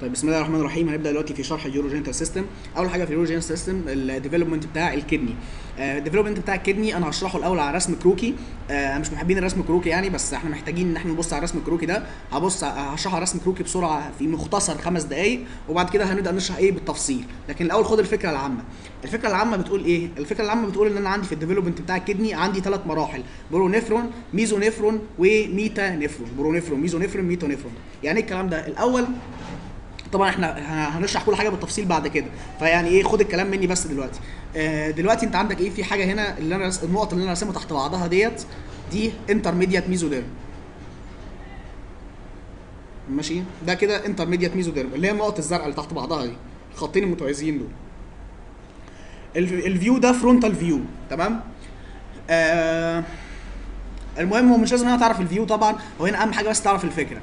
طيب بسم الله الرحمن الرحيم. هنبدأ دلوقتي في شرح ال urogenital system. أول حاجة في اليوروجينيتال سيستم الديفلوبمنت بتاع الكدني. الديفلوبمنت بتاع الكدني أنا هشرحه الأول على رسم كروكي. آه، مش محبين الرسم الكروكي يعني بس إحنا محتاجين إن إحنا نبص على الرسم الكروكي ده. هبص هشرح على رسم كروكي بسرعة في مختصر خمس دقائق وبعد كده هنبدأ نشرح إيه بالتفصيل. لكن الأول خد الفكرة العامة. الفكرة العامة بتقول إيه؟ الفكرة العامة بتقول إن أنا عندي في ال development بتاع ال kidney عندي ثلاث مراحل. pronephron mesonephron و metanephron pronephron mesonephron metanephron يعني إيه الكلام ده؟ الأول طبعا إحنا هنشرح كل حاجة بالتفصيل بعد كده. فيعني إيه خد الكلام مني بس دلوقتي. آه دلوقتي أنت عندك إيه؟ في حاجة هنا اللي أنا. النقط اللي أنا راسمها تحت بعضها ديت دي intermediate mesoderm ماشي؟ ده كده intermediate mesoderm اللي هي النقط الزرقاء اللي تحت بعضها دي الخطين المتوازيين دول. ال view ده frontal view تمام؟ آه المهم هو مش لازم أنا تعرف ال view طبعا هو هنا أهم حاجة بس تعرف الفكرة.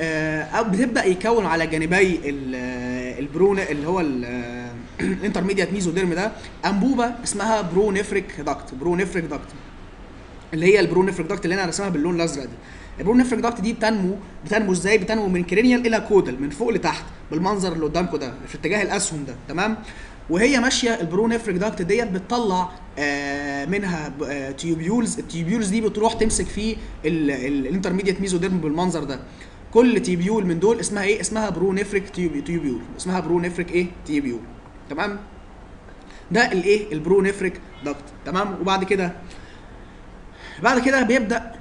أو بتبدأ يكون على جانبي البرون اللي هو ال intermediate mesoderm ده. أنبوبة اسمها pronephric duct pronephric duct اللي هي ال pronephric duct اللي أنا رسمها باللون الأزرق دي ال pronephric duct دي بتنمو بتنمو إزاي؟ بتنمو من cranial إلى caudal من فوق لتحت بالمنظر اللي قدامكم ده في اتجاه الأسهم ده تمام؟ وهي ماشية ال pronephric duct ديت بتطلع آه منها آه tubules ال tubules دي بتروح تمسك في ال intermediate mesoderm بالمنظر ده. كل tubule من دول اسمها إيه؟ اسمها pronephric tubule اسمها pronephric إيه؟ tubule تمام؟ ده الايه ال pronephric duct تمام؟ وبعد كده بعد كده بيبدأ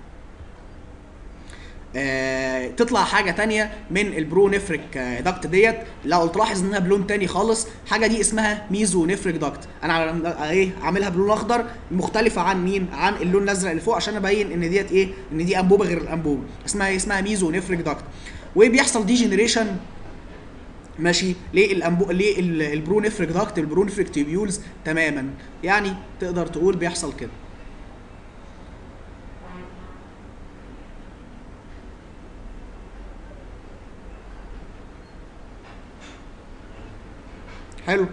آه تطلع حاجة تانية من ال pronephric آه duct ديت. لو تلاحظ إنها بلون تاني خالص. حاجة دي اسمها mesonephric duct. أنا إيه عاملها بلون أخضر مختلفة عن مين؟ عن اللون الأزرق اللي فوق عشان ابين إن ديت إيه؟ إن دي أنبوبة غير الأنبوبة. اسمها اسمها mesonephric duct. وبيحصل degeneration ماشي. ليه الانبو ليه ال pronephric duct ال pronephric tubules تماما. يعني تقدر تقول بيحصل كده. حلو.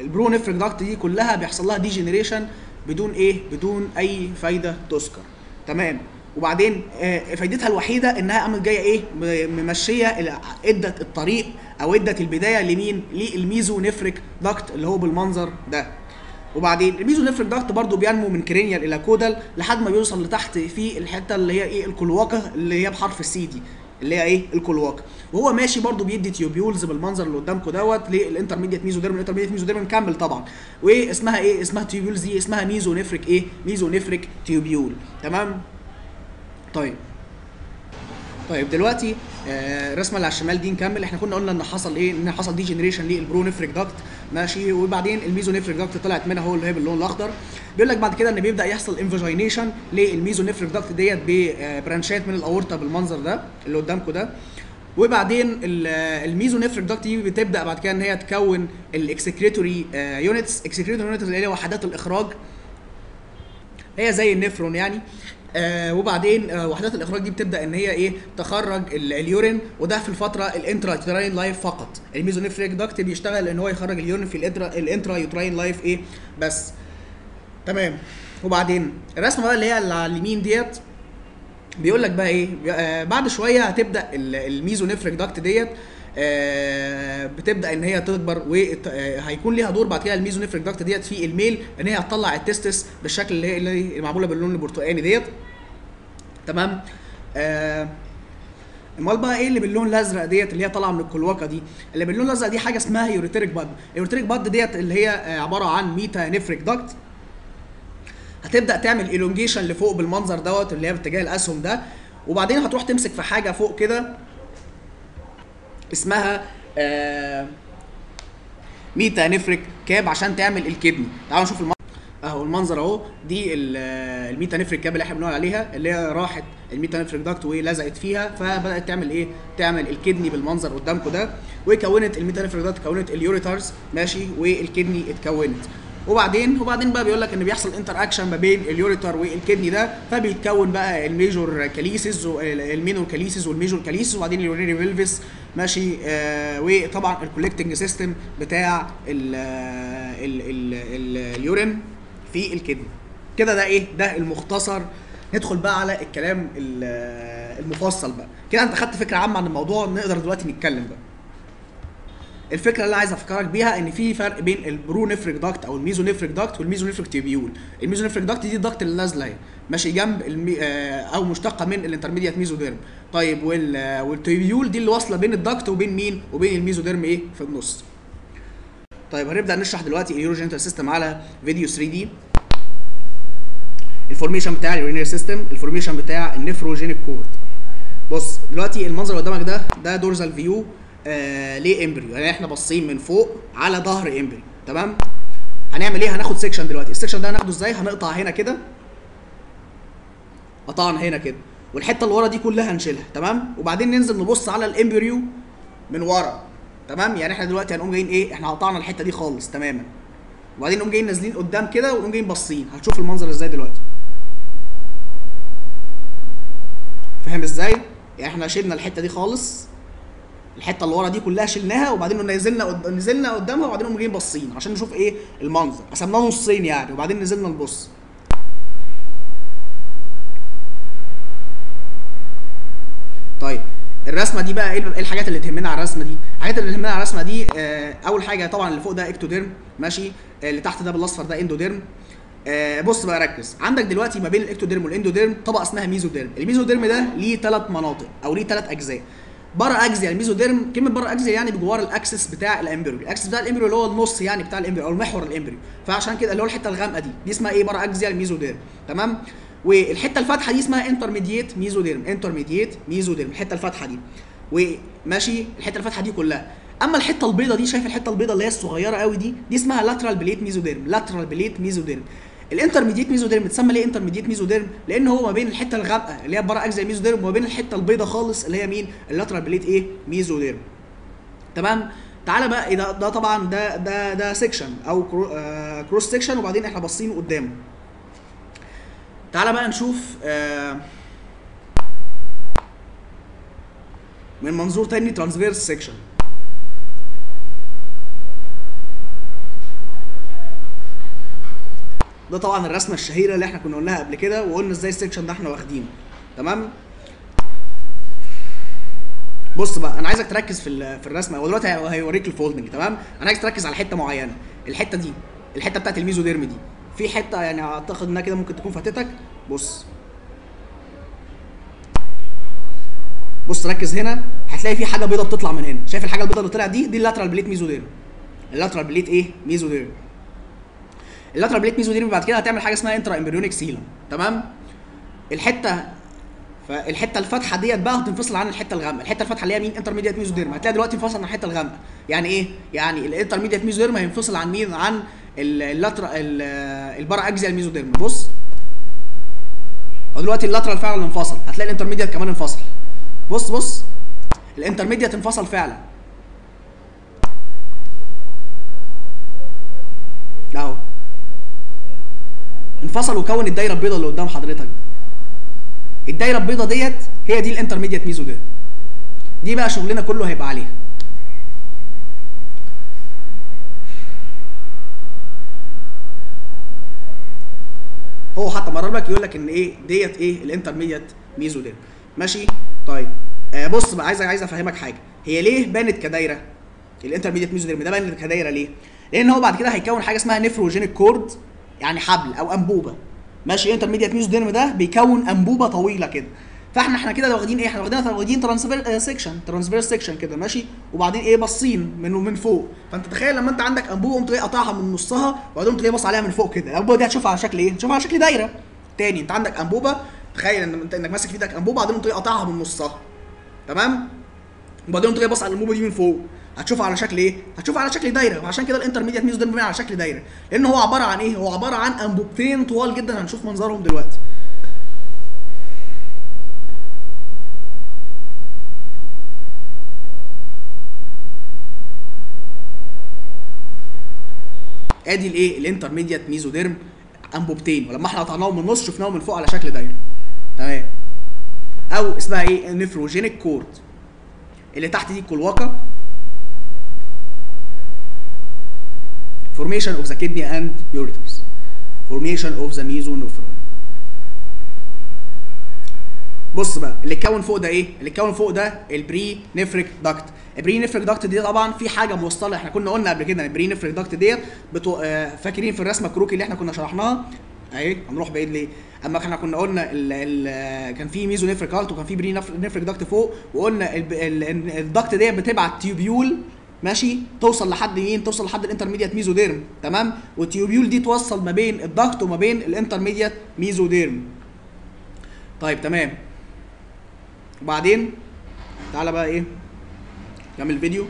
ال pronephric duct دي كلها بيحصل لها degeneration بدون إيه؟ بدون أي فايدة تذكر. تمام. وبعدين آه فايدتها الوحيدة إنها قامت جاية إيه؟ ممشية ادت الطريق أو ادت البداية لمين؟ لل mesonephric duct اللي هو بالمنظر ده. وبعدين ال mesonephric duct برضو بينمو من cranial إلى caudal لحد ما بيوصل لتحت في الحتة اللي هي إيه؟ ال cloaca اللي هي بحرف ال C دي. اللي هي إيه؟ ال cloaca وهو ماشي برضو بيدي tubules بالمنظر اللي قدامكم دوت لل intermediate mesoderm ال intermediate mesoderm مكمل طبعا. واسمها إيه؟ اسمها tubules دي اسمها mesonephric إيه؟ mesonephric tubule. تمام؟ طيب. طيب دلوقتي الرسمه اللي على الشمال دي نكمل. إحنا كنا قلنا إن حصل إيه؟ إن حصل degeneration لل pronephric duct. ماشي. وبعدين ال mesonephric duct طلعت منها هو اللي هي باللون الأخضر. بيقول لك بعد كده إن بيبدأ يحصل invagination لل mesonephric duct ديت ب branchات من الأورطة بالمنظر ده اللي قدامكم ده. وبعدين ال mesonephric duct دي بتبدأ بعد كده إن هي تكون ال excretory units excretory units اللي هي وحدات الإخراج. هي زي النفرون يعني. آه وبعدين آه وحدات الإخراج دي بتبدأ إن هي إيه؟ تخرج ال urine وده في الفترة ال intrauterine life فقط. ال mesonephric duct بيشتغل إن هو يخرج ال urine في ال intra ال intrauterine life إيه؟ بس. تمام. وبعدين الرسمة بقى اللي هي اللي على اليمين ديت بيقول لك بقى إيه؟ آه بعد شوية هتبدأ ال mesonephric duct ديت بتبدأ إن هي تكبر وهيكون ليها دور بعد كده ال mesonephric duct ديت في ال male إن هي هتطلع ال testis بالشكل اللي هي اللي معمولة باللون البرتقاني ديت. تمام؟ آه امال بقى إيه اللي باللون الأزرق ديت اللي هي طالعة من ال cloaca دي؟ اللي باللون الأزرق دي حاجة اسمها ureteric bud ال ureteric bud ديت اللي هي عبارة عن metanephric duct هتبدأ تعمل elongation لفوق بالمنظر دوت اللي هي باتجاه الأسهم ده وبعدين هتروح تمسك في حاجة فوق كده. اسمها آه metanephric cap عشان تعمل ال kidney تعالوا نشوف المنظر. اهو المنظر اهو. دي ال metanephric cap اللي إحنا بنقول عليها اللي هي راحت ال metanephric duct ولزقت فيها فبدأت تعمل إيه؟ تعمل ال kidney بالمنظر قدامكم ده. وكونت ال metanephric duct كونت ال ureters ماشي؟ وال kidney اتكونت. وبعدين وبعدين بقى بيقول لك إن بيحصل interaction ما بين ال ureter وال kidney ده فبيتكون بقى ال major calyces وال minor calyces وال major calyces وبعدين ال urinary pelvis ماشي آه وطبعا ال collecting system بتاع ال urine في ال kidney. كده ده إيه؟ ده المختصر. ندخل بقى على الكلام ال- المفصل بقى. كده أنت خدت فكرة عامة عن الموضوع نقدر دلوقتي نتكلم بقى. الفكرة اللي عايز أفكرك بيها إن في فرق بين ال pronephric duct أو ال mesonephric duct وال mesonephric tubule. ال mesonephric duct دي ال duct اللي نازلة ماشي جنب المي... آه، أو مشتقة من ال intermediate mesoderm. طيب وال... آه، وال tubule دي اللي واصلة بين ال duct وبين مين؟ وبين ال mesoderm إيه؟ في النص. طيب هنبدأ نشرح دلوقتي ال urogenital system على فيديو 3D. ال formation بتاع ال urinary system ال formation بتاع ال nephrogenic cord بص دلوقتي المنظر اللي قدامك ده ده dorsal view آه ليه embryo يعني إحنا باصين من فوق على ظهر embryo تمام؟ هنعمل إيه؟ هناخد section دلوقتي. ال section ده هناخده إزاي؟ هنقطع هنا كده. قطعنا هنا كده. والحتة اللي ورا دي كلها هنشيلها تمام؟ وبعدين ننزل نبص على ال embryo من ورا تمام؟ يعني إحنا دلوقتي هنقوم جايين إيه؟ إحنا قطعنا الحتة دي خالص تماما. وبعدين نقوم جايين نازلين قدام كده ونقوم جايين باصين. هتشوف المنظر إزاي دلوقتي. فاهم إزاي؟ يعني إحنا شلنا الحتة دي خالص. الحته اللي ورا دي كلها شلناها وبعدين نزلنا قد... نزلنا قدامها وبعدين قمنا جايين باصين عشان نشوف إيه المنظر. قسمناه نصين يعني وبعدين نزلنا نبص. طيب الرسمة دي بقى إيه إيه الحاجات اللي تهمنا على الرسمة دي؟ الحاجات اللي تهمنا على الرسمة دي آه أول حاجة طبعا اللي فوق ده اكتوديرم ماشي؟ آه اللي تحت ده بالأصفر ده endoderm آه بص بقى ركز. عندك دلوقتي ما بين ال ectoderm وال endoderm طبقة اسمها mesoderm ال mesoderm ده ليه ثلاث مناطق أو ليه ثلاث أجزاء. paraxial ال mesoderm كلمة paraxial يعني بجوار ال axis بتاع ال embryo. ال axis بتاع ال embryo اللي هو النص يعني بتاع ال embryo أو المحور ال embryo. فعشان كده اللي هو الحتة الغامقة دي دي اسمها إيه؟ paraxial mesoderm تمام؟ والحتة الفاتحة دي اسمها intermediate mesoderm intermediate mesoderm الحتة الفاتحة دي. وماشي؟ الحتة الفاتحة دي كلها. أما الحتة البيضة دي شايف الحتة البيضة اللي هي الصغيرة قوي دي؟ دي اسمها lateral plate mesoderm lateral plate mesoderm ال intermediate mesoderm بتسمى ليه intermediate mesoderm؟ لأن هو ما بين الحتة الغامقة اللي هي paraxial mesoderm وما بين الحتة البيضة خالص اللي هي مين؟ ال lateral plate إيه؟ mesoderm. تمام؟ تعالى بقى ده ده طبعا ده ده ده section أو cro آه cross section وبعدين إحنا باصين قدامه. تعالى بقى نشوف آه من منظور تاني transverse section ده طبعا الرسمة الشهيرة اللي إحنا كنا قلناها قبل كده وقلنا إزاي ال section ده إحنا واخدينه. تمام؟ بص بقى أنا عايزك تركز في في الرسمة. هو دلوقتي هي- هيوريك ال folding تمام؟ أنا عايزك تركز على حتة معينة. الحتة دي الحتة بتاعت ال mesoderm دي. في حتة يعني أعتقد إنها كده ممكن تكون فاتتك. بص. بص ركز هنا. هتلاقي في حاجة بيضة بتطلع من هنا. شايف الحاجة البيضة اللي طلعت دي؟ دي ال lateral plate mesoderm. ال lateral plate إيه؟ mesoderm. ال lateral plate mesoderm بعد كده هتعمل حاجة اسمها intraembryonic coelom تمام؟ الحتة فالحتة الفاتحة ديت بقى هتنفصل عن الحتة الغامقة. الحتة الفاتحة اللي هي مين؟ intermediate mesoderm هتلاقي دلوقتي انفصل عن الحته الغامقة. يعني إيه؟ يعني ال intermediate mesoderm هينفصل عن مين؟ عن ال lateral ال paraxial mesoderm بص. هو دلوقتي ال lateral فعلا انفصل. هتلاقي ال intermediate كمان انفصل. بص بص. ال intermediate انفصل فعلا اهو انفصل وكون الدايرة البيضاء اللي قدام حضرتك دي الدايرة البيضاء ديت هي دي ال intermediate mesoderm دي. بقى شغلنا كله هيبقى عليها. هو حتى مرر لك يقول لك إن إيه ديت إيه ال intermediate mesoderm ماشي؟ طيب. آه بص بقى عايز عايز أفهمك حاجة. هي ليه بانت كدايرة؟ ال intermediate mesoderm ده بانت كدايرة ليه؟ لأن هو بعد كده هيكون حاجة اسمها nephrogenic cord. يعني حبل أو أنبوبة. ماشي intermediate mesoderm ده بيكون أنبوبة طويلة كده. فإحنا إحنا كده واخدين إيه؟ إحنا واخدين واخدين transverse section transverse section كده ماشي؟ وبعدين إيه؟ باصين من من فوق. فأنت تخيل لما أنت عندك أنبوبة قمت قاطعها من نصها وبعدين جاي باص عليها من فوق كده. الأنبوبة دي هتشوفها على شكل إيه؟ هتشوفها على شكل دايرة. تاني أنت عندك أنبوبة تخيل إنك ماسك في إيدك أنبوبة بعدين قمت قاطعها من نصها. تمام؟ وبعدين جاي باص على الانبوبه دي من فوق هتشوفها على شكل إيه؟ هتشوفها على شكل دايرة. وعشان كده ال intermediate meso ده على شكل دايرة. لأن هو عبارة عن إيه؟ هو عبارة عن انبوبتين طوال جدا؟ هنشوف منظرهم دلوقتي. آدي الإيه؟ ال intermediate mesoderm أنبوبتين. ولما إحنا قطعناهم من النص شفناهم من فوق على شكل دايرة. تمام. أو اسمها إيه؟ nephrogenic cord. اللي تحت دي ال cloaca formation of the kidney and ureters. Formation of the mesonephron. بص بقى اللي اتكون فوق ده إيه؟ اللي اتكون فوق ده ال pronephric duct. ال pronephric duct دي طبعا في حاجة موصلة إحنا كنا قلنا قبل كده ال pronephric duct ديت بتو... آه فاكرين في الرسمة الكروكي اللي إحنا كنا شرحناها؟ اهي هنروح بعيد ليه؟ اما إحنا كنا قلنا ال ال كان في mesonephric duct وكان في pronephric duct فوق وقلنا ال- ال- ال duct ديت بتبعت tubule ماشي؟ توصل لحد مين توصل لحد ال intermediate mesoderm تمام؟ وال tubule دي توصل ما بين ال duct وما بين ال intermediate mesoderm. طيب تمام. وبعدين تعالى بقى إيه؟ نعمل فيديو.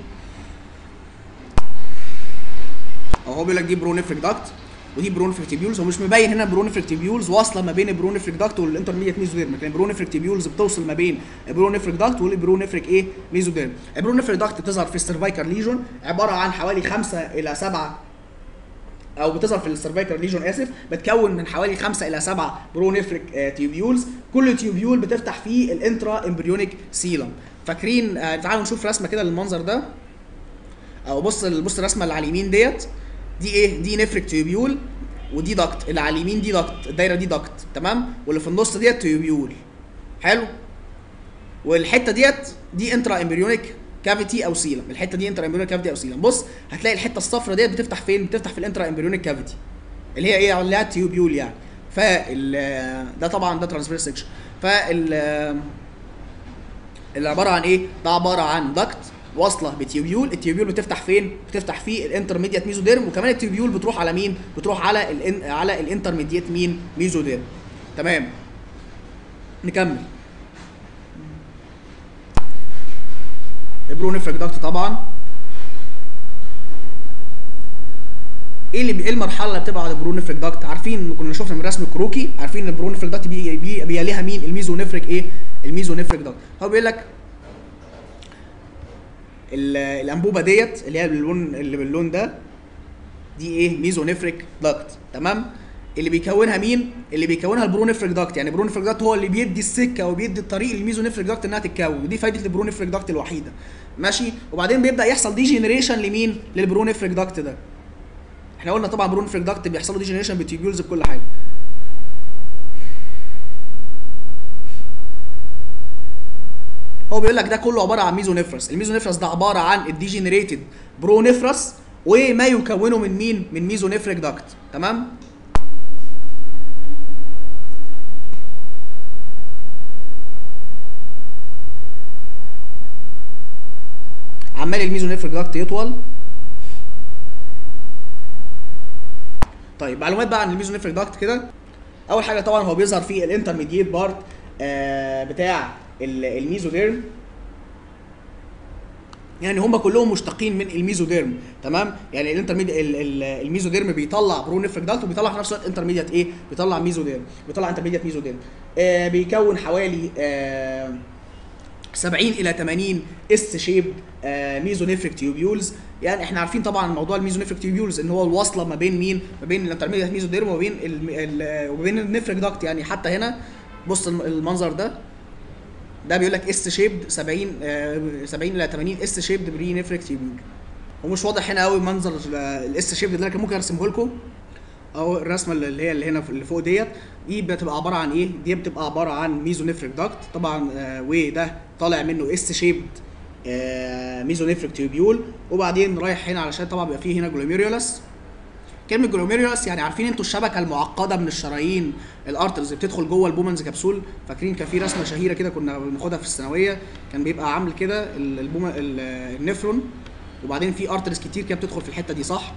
اهو هو بيقول لك دي pronephric duct. ودي pronephric tubules هو مش مبين هنا pronephric tubules واصلة ما بين ال pronephric duct وال intermediate mesoderm لكن ال pronephric tubules بتوصل ما بين ال pronephric duct وال pronephric إيه؟ mesoderm ال pronephric duct بتظهر في ال cervical region عبارة عن حوالي 5 إلى 7 أو بتظهر في ال cervical region آسف بتكون من حوالي 5 إلى 7 pronephric آه tubules. كل tubule بتفتح فيه ال intra embryonic coelom فاكرين آه تعالوا نشوف رسمة كده للمنظر ده. أو بص بص الرسمة اللي على اليمين ديت. دي إيه؟ دي nephric tubule ودي duct اللي على اليمين دي duct الدايرة دي duct تمام؟ واللي في النص ديت tubule. حلو؟ والحتة ديت دي intra embryonic cavity أو coelom الحتة دي intra embryonic cavity أو coelom بص هتلاقي الحتة الصفراء ديت بتفتح فين؟ بتفتح في ال intra embryonic cavity اللي هي إيه؟ اللي هي ال tubule يعني. فال ده طبعا ده transverse section فال اللي عبارة عن إيه؟ ده عبارة عن duct واصلة ب tubule ال tubule بتفتح فين؟ بتفتح في ال intermediate mesoderm وكمان ال tubule بتروح على مين؟ بتروح على الان على ال intermediate مين؟ mesoderm. تمام. نكمل. ال pronephric duct طبعا. إيه اللي إيه المرحلة اللي بتبقى على ال pronephric duct عارفين كنا شفنا من رسم الكروكي؟ عارفين إن ال pronephric duct بي بي بيليها مين؟ ال mesonephric إيه؟ ال mesonephric duct هو بيقول لك الأنبوبة ديت اللي هي باللون اللي باللون ده دي إيه؟ mesonephric duct. تمام؟ اللي بيكونها مين؟ اللي بيكونها ال pronephric duct. يعني ال pronephric duct هو اللي بيدي السكة وبيدي الطريق لل mesonephric duct إنها تتكون. ودي فايدة ال pronephric duct الوحيدة. ماشي؟ وبعدين بيبدأ يحصل degeneration لمين لل pronephric duct ده. إحنا قلنا طبعا pronephric duct بيحصل له degeneration ب tubules بكل حاجة. هو بيقول لك ده كله عبارة عن mesonephros ال mesonephros ده عبارة عن ال degenerated pronephros وما يكونه من مين؟ من mesonephric duct تمام؟ عمال ال mesonephric duct يطول. طيب معلومات بقى عن ال mesonephric duct كده. أول حاجة طبعا هو بيظهر في ال intermediate part آه بتاع ال mesoderm. يعني هم كلهم مشتقين من ال mesoderm تمام؟ يعني ال intermediate ال mesoderm بيطلع pronephric duct وبيطلع في نفس الوقت intermediate إيه؟ بيطلع mesoderm بيطلع intermediate mesoderm. آه بيكون حوالي آه 70 إلى 80 S shape mesonephric tubules يعني إحنا عارفين طبعا موضوع ال mesonephric tubules إن هو الوصلة ما بين مين؟ ما بين ال intermediate mesoderm وما بين وما بين ال nephric duct يعني حتى هنا. بص الم- المنظر ده. ده بيقول لك S shaped 70 آه، 70 إلى 80 S shaped pronephric tubule ومش واضح هنا قوي منظر ال S shaped ده لكن ممكن أرسمه لكم. أو الرسمة اللي هي اللي هنا اللي فوق ديت. دي بتبقى عبارة عن إيه؟ دي بتبقى عبارة عن mesonephric duct طبعا آه وده طالع منه S shaped آه mesonephric tubule. وبعدين رايح هنا علشان طبعا بيبقى فيه هنا glomerulus كلمة glomerulus يعني عارفين أنتوا الشبكة المعقدة من الشرايين ال arteries بتدخل جوه ال Bowman's capsule فاكرين كان في رسمة شهيرة كده كنا بناخدها في الثانوية كان بيبقى عامل كده ال- ال Bow- ال- النفرون وبعدين في arteries كتير كده بتدخل في الحتة دي صح؟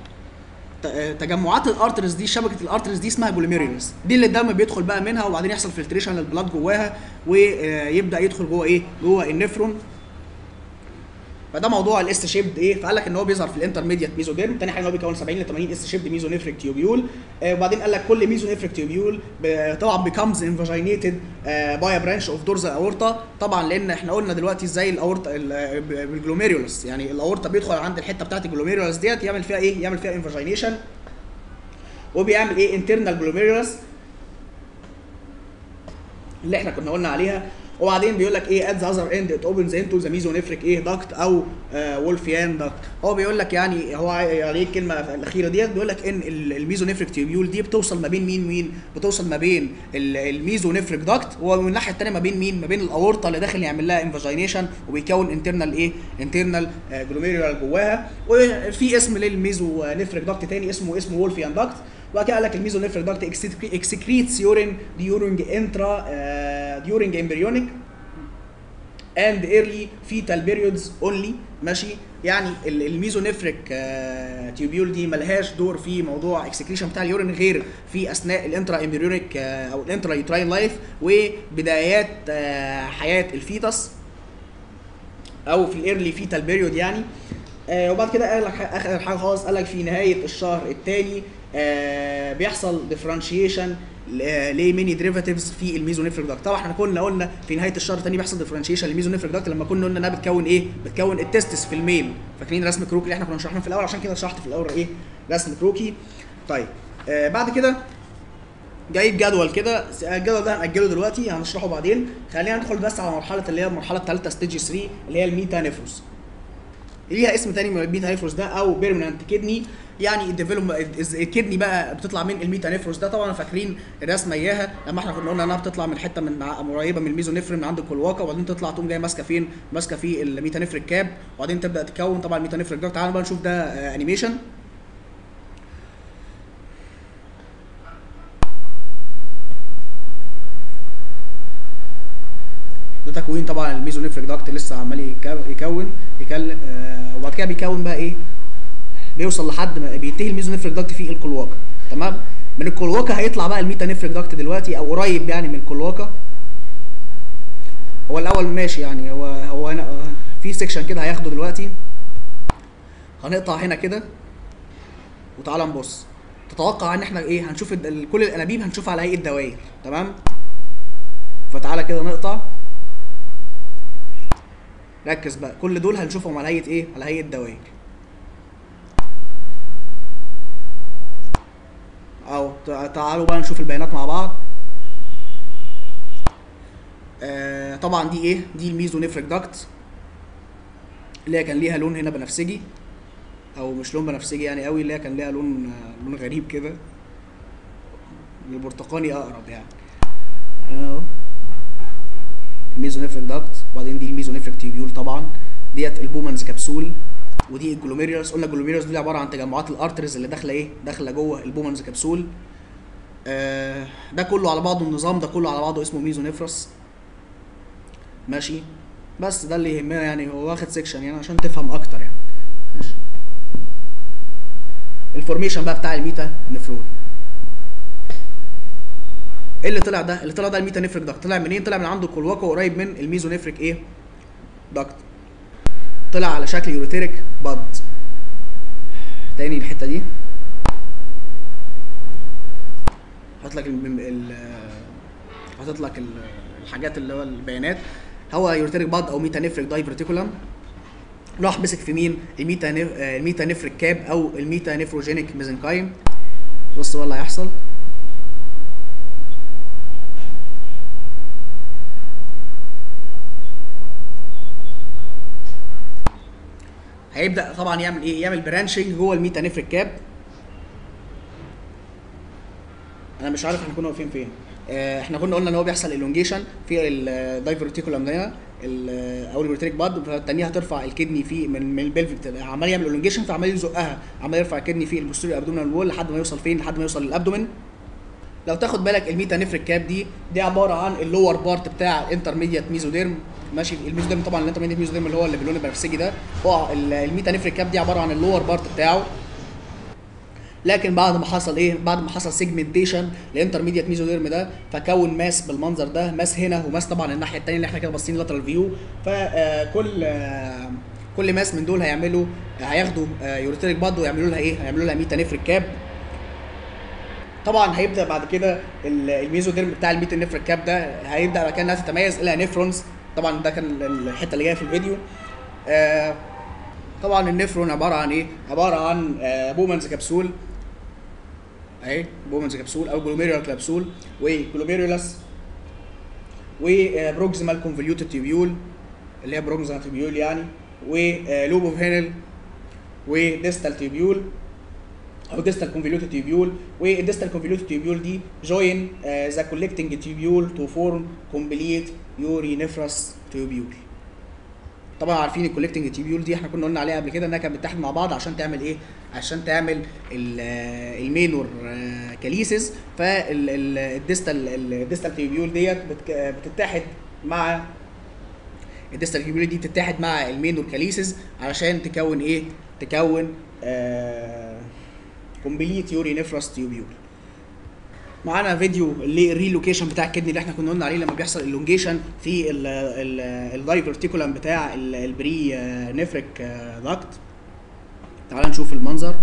تجمعات ال arteries دي شبكة ال arteries دي اسمها glomerulus دي اللي الدم بيدخل بقى منها وبعدين يحصل filtration لل blood جواها ويبدأ يدخل جوه إيه؟ جوه النفرون. فده موضوع ال S shaped إيه؟ فقال لك إن هو بيظهر في ال intermediate mesoderm تاني حاجة ان هو بيكون 70 ل 80 S shaped mesonephric tubule آه وبعدين قال لك كل mesonephric tubule طبعا becomes invaginated by branch of dorsal aorta طبعا لأن إحنا قلنا دلوقتي إزاي الاورتا ال- ب- بال glomerulus يعني الاورتا بيدخل عند الحتة بتاعت ال glomerulus ديت يعمل فيها إيه؟ يعمل فيها invagination وبيعمل إيه؟ internal glomerulus اللي إحنا كنا قلنا عليها. وبعدين بيقول لك إيه at the other end it opens into the mesonephric إيه duct أو آه Wolffian duct هو بيقول لك يعني هو عليه الكلمة الأخيرة ديت بيقول لك إن ال- ال mesonephric tubule دي بتوصل ما بين مين مين؟ بتوصل ما بين ال- ال mesonephric duct ومن الناحيه الثانية ما بين مين؟ ما بين الأورطة اللي داخل يعمل لها invagination وبيكون internal إيه؟ internal glomerular جواها. وفي اسم لل mesonephric duct تاني اسمه اسمه Wolffian duct وبعد كده قال لك ال mesonephric duct excretes urine during intra during embryonic and early fetal periods only ماشي؟ يعني ال- ال mesonephric آه tubule دي ملهاش دور في موضوع excretion بتاع ال urine غير في أثناء ال intra embryonic آه أو ال intra uterine life وبدايات آه حياة ال fetus أو في ال early fetal period يعني. آه وبعد كده قال لك آخر حاجة خالص قال لك في نهاية الشهر الثاني آه بيحصل differentiation ل many derivatives في ال mesonephric duct طبعا إحنا كنا قلنا في نهاية الشهر الثاني بيحصل differentiation لل mesonephric duct لما كنا قلنا إنها بتكون إيه؟ بتكون ال testis في ال male. فاكرين رسم كروكي؟ اللي إحنا كنا شرحناه في الأول عشان كده شرحت في الأول إيه؟ رسم كروكي. طيب آه بعد كده جايب جدول كده. الجدول ده هنأجله دلوقتي هنشرحه بعدين. خلينا ندخل بس على مرحلة اللي هي المرحله الثالثه stage 3 اللي هي ال metanephros ليها اسم تاني من ال metanephros ده أو permanent kidney يعني ال kidney بقى بتطلع من ال metanephros ده. طبعا فاكرين الرسمة إياها لما إحنا كنا قلنا إنها بتطلع من حتة من قريبة من ال mesonephric من عند ال cloaca وبعدين تطلع تقوم جاية ماسكة فين؟ ماسكة في ال metanephric cap. وبعدين تبدأ تكون طبعا ال metanephric ده. تعالوا بقى نشوف ده آه، animation ده تكوين طبعا ال mesonephric duct لسه عمال يكو- يكون يكلم آه وبعد كده بيكون بقى إيه؟ بيوصل لحد ما بينتهي ال mesonephric duct في ال cloaca تمام؟ من ال cloaca هيطلع بقى ال metanephric duct دلوقتي أو قريب يعني من ال cloaca هو الأول ماشي يعني هو هو هنا آه، في section كده هياخده دلوقتي. هنقطع هنا كده. وتعالى نبص. تتوقع إن إحنا إيه؟ هنشوف كل الأنابيب هنشوفها على هيئة دوائر. تمام؟ فتعالى كده نقطع. ركز بقى. كل دول هنشوفهم على هيئة إيه؟ على هيئة دوائر أو تع- تعالوا بقى نشوف البيانات مع بعض. آه طبعا دي إيه؟ دي ال mesonephric duct. اللي هي كان ليها لون هنا بنفسجي. أو مش لون بنفسجي يعني قوي اللي هي كان ليها لون آه، لون غريب كده. البرتقاني أقرب يعني. أهو. ال mesonephric duct. وبعدين دي ال mesonephric tubule طبعا. ديت ال Bowman's capsule. ودي ال glomerulus. قلنا ال glomerulus دي عبارة عن تجمعات ال arteries اللي داخلة إيه؟ داخلة جوه ال Bowman's capsule. آه ده كله على بعضه النظام ده كله على بعضه اسمه mesonephros ماشي. بس ده اللي يهمنا يعني. هو واخد section يعني عشان تفهم أكتر يعني. ماشي. ال formation بقى بتاع ال metanephron إيه اللي طلع ده؟ اللي طلع ده ال metanephric duct طلع منين؟ طلع من عند ال cloaca قريب من ال mesonephric إيه؟ duct طلع على شكل ureteric bud. تاني الحتة دي. هات لك ال هات لك ال- الحاجات اللي هو البيانات. هو ureteric bud أو metanephric diverticulum راح مسك في مين؟ ال metaneph... آه، ال meta cap أو ال metanephrogenic mesenchyme. بص اللي هيحصل هيبدأ طبعا يعمل إيه؟ يعمل branching جوه ال metanephric cap. أنا مش عارف إحنا كنا واقفين فين. آه، إحنا كنا قلنا إن هو بيحصل elongation في ال diverticulum ده أو ال ureteric bud فالتانية هترفع ال kidney في من من تبقى عمال يعمل elongation فعمال يزقها عمال يرفع ال kidney في ال posterior abdominal wall لحد ما يوصل فين؟ لحد ما يوصل لل abdomen لو تاخد بالك ال metanephric cap دي دي عبارة عن ال lower part بتاع ال intermediate mesoderm ماشي ال mesoderm طبعا ال intermediate mesoderm اللي هو اللي باللون البنفسجي ده هو ال- ال metanephric cap دي عبارة عن ال lower part بتاعه. لكن بعد ما حصل إيه؟ بعد ما حصل segmentation لل intermediate mesoderm ده فكون mass بالمنظر ده mass هنا و mass طبعا الناحية الثانية اللي إحنا كده باصين lateral view فكل كل mass من دول هيعملوا هياخدوا ureteric bud ويعملوا لها إيه؟ هيعملوا لها metanephric cap طبعا هيبدأ بعد كده ال- ال mesoderm بتاع ال metanephric cap ده؟ هيبدأ بعد كده إنها تتميز إلى nephrons طبعا ده كان الحتة اللي جاية في الفيديو. آه طبعا النفرون عبارة عن إيه؟ عبارة عن آه Bowman's capsule. أهي Bowman's capsule أو glomerular capsule و glomerulus و proximal convoluted tubule اللي هي proximal tubule يعني. و loop of Henle و distal tubule أو distal convoluted tubule وال distal convoluted tubule دي join the collecting tubule to form complete uriniferous tubule طبعا عارفين ال collecting tubule دي إحنا كنا قلنا عليها قبل كده انها كانت بتتحد مع بعض عشان تعمل إيه؟ عشان تعمل ال minor calyces. فال distal ال distal tubule ديت بتك- بتتحد مع ال distal tubule دي بتتحد مع ال minor calyces علشان تكون إيه؟ تكون complete uriniferous tubule. معانا فيديو لل relocation بتاع ال kidney اللي إحنا كنا قلنا عليه لما بيحصل elongation في ال diverticulum بتاع ال- البري آه، duct تعال نشوف المنظر.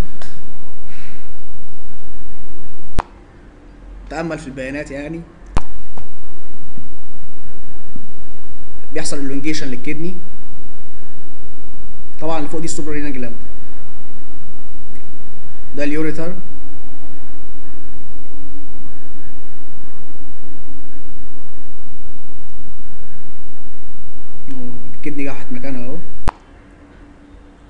تأمل في البيانات يعني. بيحصل elongation لل kidney طبعا اللي فوق دي ال suprarenal gland ده ال ureter ال kidney راحت مكانها أهو.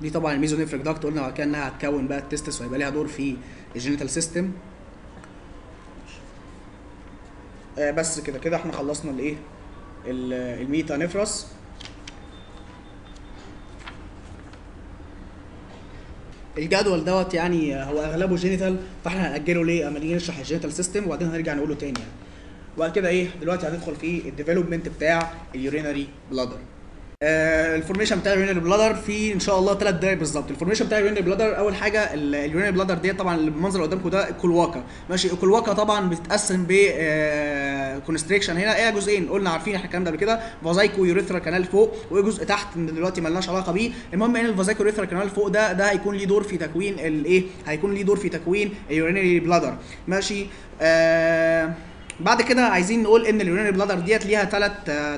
دي طبعا ال mesonephric duct قلنا بعد كده إنها هتكون بقى ال testis وهيبقى ليها دور في ال genital system. آه بس كده كده إحنا خلصنا الإيه؟ ال- ال metanephros. الجدول دوت يعني هو أغلبه genital فإحنا هنأجله ليه؟ أما نيجي نشرح ال genital system وبعدين هنرجع نقوله تاني يعني. وبعد كده إيه؟ دلوقتي هندخل في ال development بتاع ال urinary bladder. آه ال formation بتاع ال urinary bladder في إن شاء الله ثلاث دقايق بالظبط. ال formation بتاع ال urinary bladder أول حاجة ال- ال urinary bladder ديت طبعا المنظر اللي قدامكم ده ال cloaca ماشي؟ ال cloaca طبعا بتتقسم ب constriction هنا إيه جزئين؟ قلنا عارفين إحنا الكلام ده قبل كده. vesicourethral canal فوق وجزء تحت دلوقتي مالناش علاقة بيه. المهم إن ال vesicourethral canal فوق ده ده هيكون ليه دور في تكوين الايه هيكون ليه دور في تكوين ال urinary bladder ماشي؟ آه بعد كده عايزين نقول إن ال urinary bladder ديت ليها ثلاث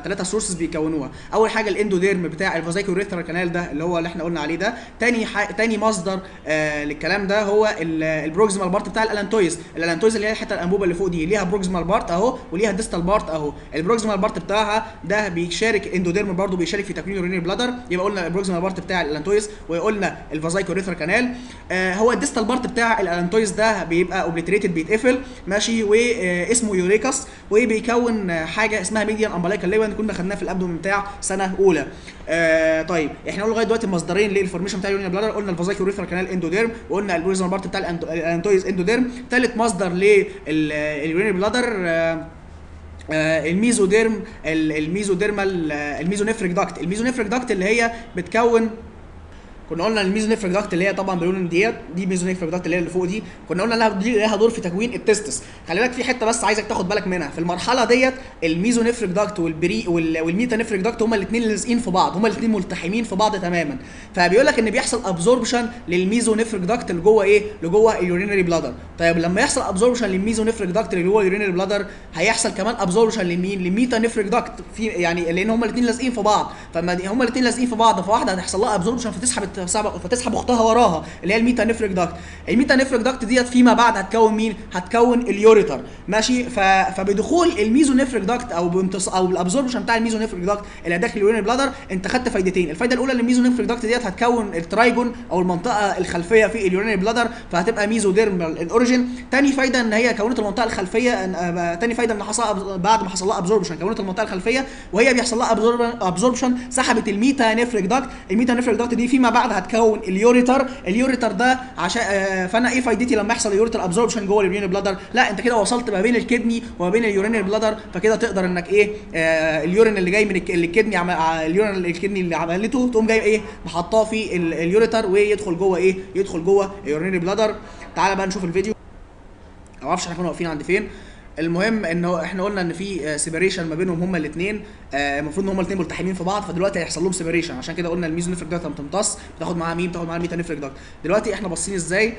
ثلاثة sources بيكونوها. أول حاجة ال endoderm بتاع ال vesicourethral canal ده اللي هو اللي إحنا قلنا عليه ده. تاني ح... تاني مصدر آه للكلام ده هو ال- ال proximal part بتاع ال allantois ال allantois اللي هي الحتة الأنبوبة اللي فوق دي ليها proximal part أهو وليها distal part أهو. ال proximal part بتاعها ده بيشارك endoderm برضه بيشارك في تكوين ال urinary bladder. يبقى قلنا ال proximal part بتاع ال allantois وقلنا ال vesicourethral canal. آه هو ال distal part بتاع ال allantois ده بيبقى obliterated بيتقفل. ماشي؟ واسمه urachus وبيكون حاجة اسمها median umbilical ligament كنا خدناها في ال abdomen بتاع سنة أولى. آه طيب إحنا قلنا لغاية دلوقتي مصدرين لل formation بتاع ال urinary bladder قلنا ال vesicourethral canal endoderm وقلنا ال proximal part بتاع ال allantois endoderm ثالث مصدر لل urinary bladder آه آه، ال mesoderm ال- ال mesodermal آه، ال mesonephric duct. ال mesonephric duct اللي هي بتكون كنا قلنا ال mesonephric duct اللي هي طبعا باللون ديت دي mesonephric duct اللي هي اللي فوق دي. كنا قلنا لها دي لها دور في تكوين ال testis. خلي بالك في حتة بس عايزك تاخد بالك منها. في المرحلة ديت ال mesonephric duct والبري وال- وال metanephric duct هما الاثنين لازقين في بعض هما الاثنين ملتحمين في بعض تماما. فبيقول لك إن بيحصل absorption لل mesonephric duct اللي جوه إيه؟ اللي جوه ال urinary bladder طيب لما يحصل absorption لل mesonephric duct اللي جوه ال urinary bladder هيحصل كمان absorption لمين؟ لل metanephric duct في يعني لأن هما الاثنين لازقين في بعض. فما هما الاثنين لازقين في بعض فواحدة هتحصل لها absorption فتسحب الت- فتسحب أختها وراها اللي هي ال metanephric duct. ال metanephric duct ديت فيما بعد هتكون مين؟ هتكون ال ureter. ماشي؟ ف... فبدخول ال mesonephric duct أو بامتص... أو ال absorption بتاع ال mesonephric duct اللي داخل ال urinary bladder أنت خدت فايدتين. الفايدة الأولى إن ال mesonephric duct ديت هتكون ال trigone أو المنطقة الخلفية في ال urinary bladder فهتبقى mesodermal ال origin تاني فايدة إن هي كونت المنطقة الخلفية آه، تاني فايدة إن حصل بعد ما حصل لها absorption كونت المنطقة الخلفية وهي بيحصل لها absorption سحبت ال metanephric duct. ال metanephric duct دي فيما بعد هتكون ال ureter. ال ureter ده عشان آه، فانا إيه فايدتي لما يحصل ureter absorption جوه ال urinary bladder لا انت كده وصلت ما بين ال kidney وما بين ال urinary bladder فكده تقدر انك إيه آه ال urine اللي جاي من ال kidney عم... ع- ال urine ال kidney اللي عملته تقوم جاي إيه محطاه في ال- ال ureter ويدخل جوه إيه يدخل جوه ال urinary bladder تعالى بقى نشوف الفيديو. ما أعرفش إحنا كنا واقفين عند فين. المهم إن إحنا قلنا إن في separation ما بينهم هما الاثنين المفروض إن هما الاثنين ملتحمين في بعض فدلوقتي هيحصل لهم separation عشان كده قلنا ال mesonephric duct بتمتص بتاخد معاها مين بتاخد معاها ال metanephric duct دلوقتي. إحنا باصين إزاي؟